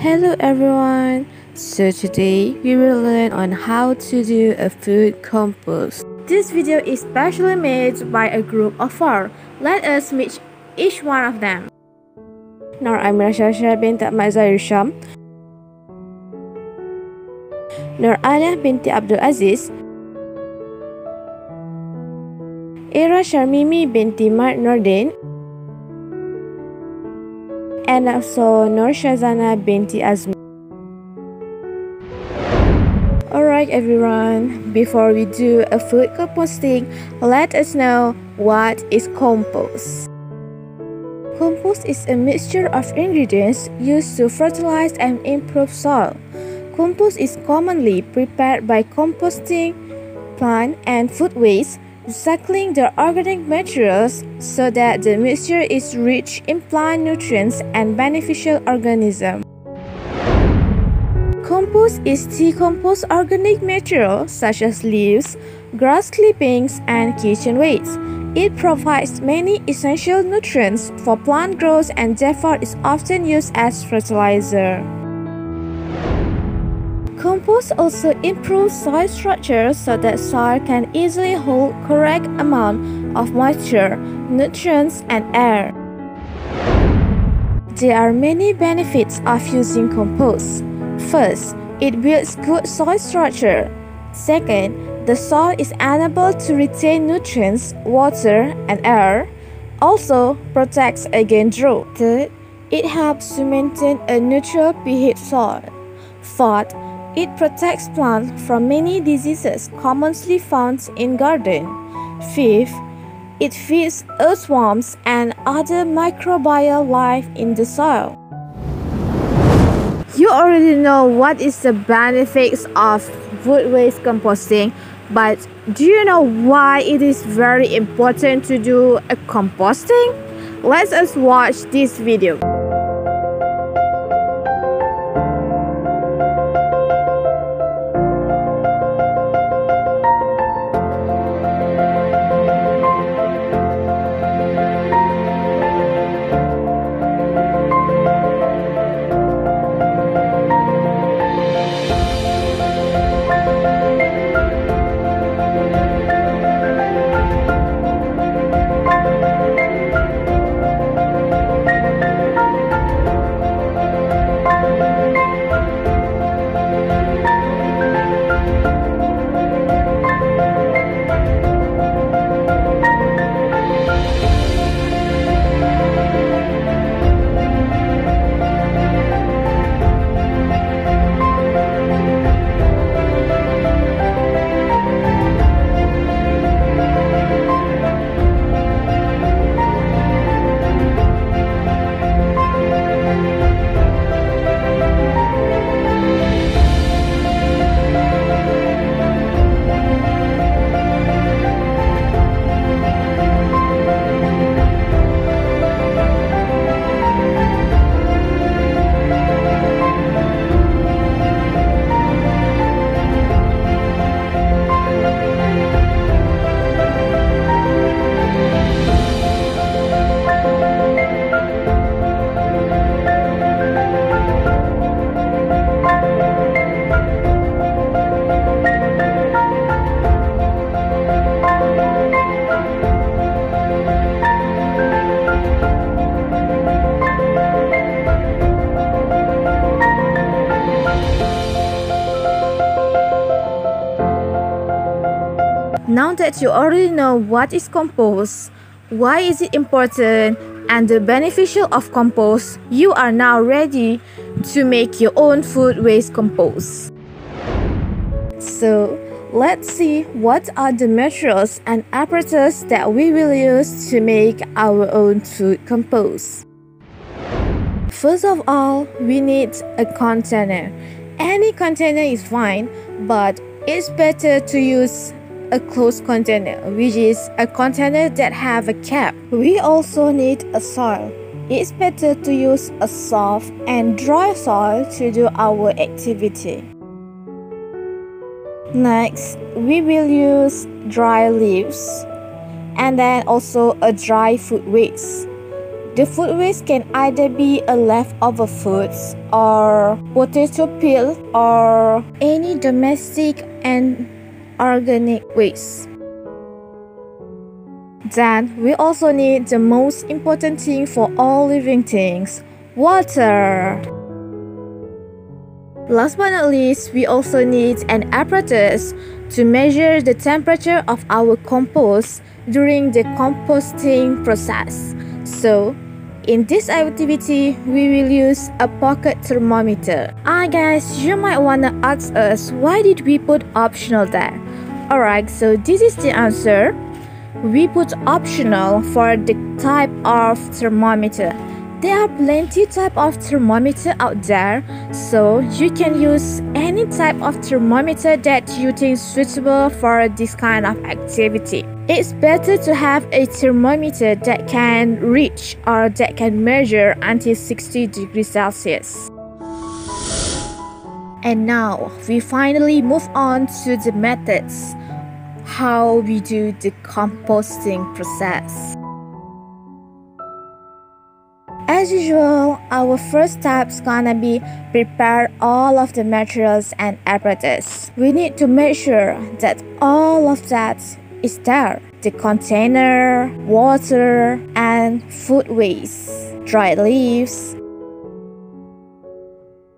Hello everyone! So today we will learn on how to do a food compost. This video is specially made by a group of four. Let us meet each one of them. Now I'm Rashasha bint Ahmad Sham. Nur Ana binti Abdul Aziz. Ira Sharmimi binti Mark Nordin. Shazana binti Azmi. Alright everyone, before we do a food composting, let us know what is compost. Compost is a mixture of ingredients used to fertilize and improve soil. Compost is commonly prepared by composting plant and food waste, recycling the organic materials so that the mixture is rich in plant nutrients and beneficial organisms. Compost is decomposed organic material such as leaves, grass clippings, and kitchen waste. It provides many essential nutrients for plant growth and therefore is often used as fertilizer. Compost also improves soil structure so that soil can easily hold correct amount of moisture, nutrients, and air. There are many benefits of using compost. First, it builds good soil structure. Second, the soil is unable to retain nutrients, water, and air. Also, protects against drought. Third, it helps to maintain a neutral pH soil. Fourth, it protects plants from many diseases commonly found in garden. Fifth, it feeds earthworms and other microbial life in the soil. You already know what is the benefits of food waste composting, but do you know why it is very important to do a composting? Let us watch this video. That you already know what is compost, why is it important, and the beneficial of compost, you are now ready to make your own food waste compost. So, let's see what are the materials and apparatus that we will use to make our own food compost. First of all, we need a container. Any container is fine, but it's better to use a closed container, which is a container that have a cap. We also need a soil. It's better to use a soft and dry soil to do our activity. Next, we will use dry leaves and then also a dry food waste. The food waste can either be a leftover foods or potato peel or any domestic and organic waste. Then we also need the most important thing for all living things, water. Last but not least, we also need an apparatus to measure the temperature of our compost during the composting process. So, in this activity, we will use a pocket thermometer. Ah guys, you might wanna ask us why did we put optional there? Alright, so this is the answer. We put optional for the type of thermometer there are plenty type of thermometer out there, so you can use any type of thermometer that you think suitable for this kind of activity. It's better to have a thermometer that can reach or that can measure until 60 degrees Celsius. And now we finally move on to the methods how we do the composting process. As usual, our first step is gonna be prepare all of the materials and apparatus. We need to make sure that all of that is there. The container, water, and food waste, dried leaves.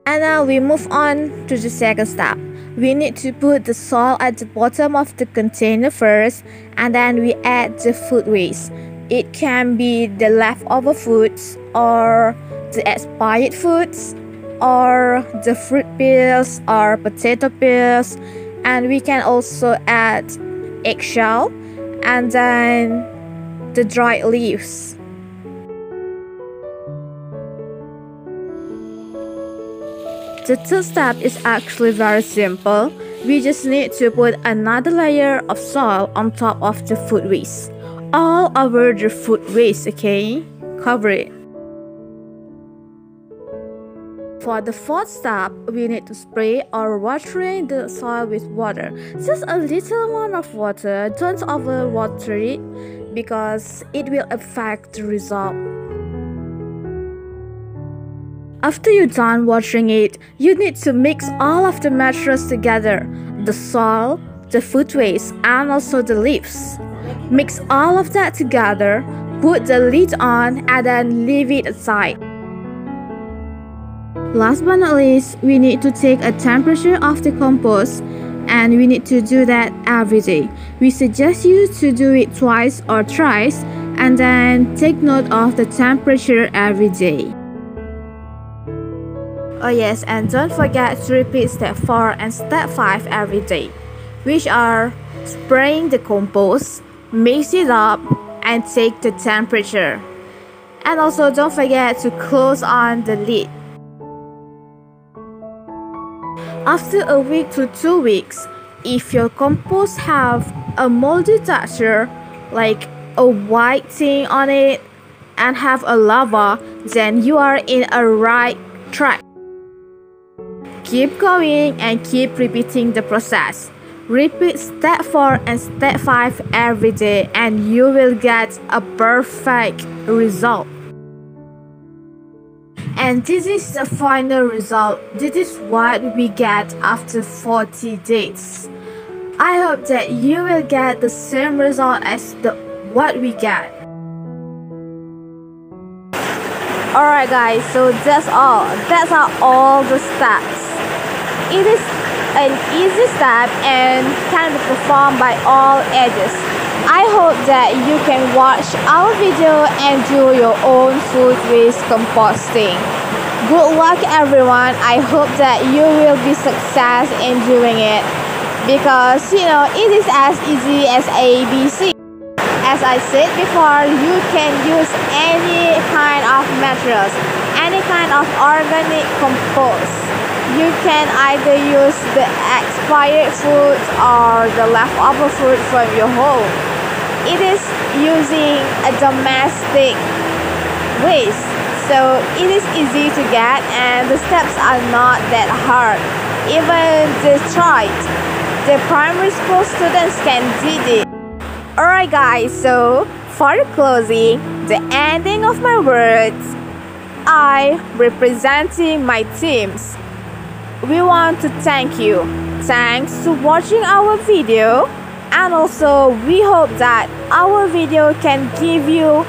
And now we move on to the second step. We need to put the soil at the bottom of the container first and then we add the food waste. It can be the leftover foods or the expired foods or the fruit peels or potato peels and we can also add eggshell and then the dried leaves The third step is actually very simple. We just need to put another layer of soil on top of the food waste. All over the food waste, okay? Cover it. For the fourth step, we need to spray or watering the soil with water. Just a little amount of water, don't overwater it because it will affect the result. After you're done watering it, you need to mix all of the materials together, the soil, the food waste, and also the leaves. Mix all of that together, put the lid on, and then leave it aside. Last but not least, we need to take a temperature of the compost and we need to do that every day. We suggest you to do it twice or thrice and then take note of the temperature every day. Oh yes, and don't forget to repeat step 4 and step 5 every day, which are spraying the compost, mix it up, and take the temperature. And also don't forget to close on the lid. After a week to two weeks, if your compost have a moldy texture, like a white thing on it, and have a lava, then you are in a right track. Keep going and keep repeating the process. Repeat step 4 and step 5 every day and you will get a perfect result. And this is the final result. This is what we get after 40 days. I hope that you will get the same result as the what we get. Alright guys, so that's all. That's all the steps. It is an easy step and can be performed by all ages. I hope that you can watch our video and do your own food waste composting. Good luck everyone. I hope that you will be success in doing it because you know it is as easy as ABC. As I said before, you can use any kind of materials, any kind of organic compost. You can either use the expired food or the leftover food from your home. It is using a domestic waste so it is easy to get and the steps are not that hard. Even the child the primary school students can do it. Alright guys so For closing, the ending of my words, I, representing my teams, we want to thank you. Thanks to watching our video and also we hope that our video can give you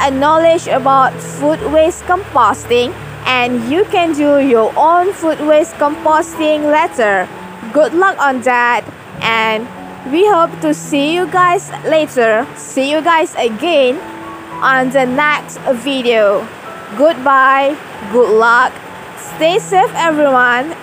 a knowledge about food waste composting and you can do your own food waste composting later. Good luck on that and we hope to see you guys later. See you guys again on the next video. Goodbye, good luck, stay safe everyone